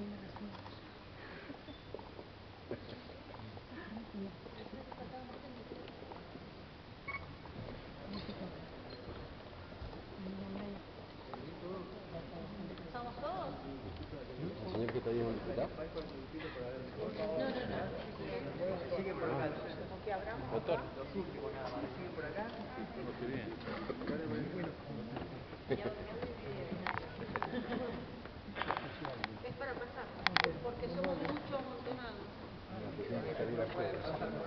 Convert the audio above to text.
viendo las No, no, no. Sigue por acá. Sigue por acá. Thank.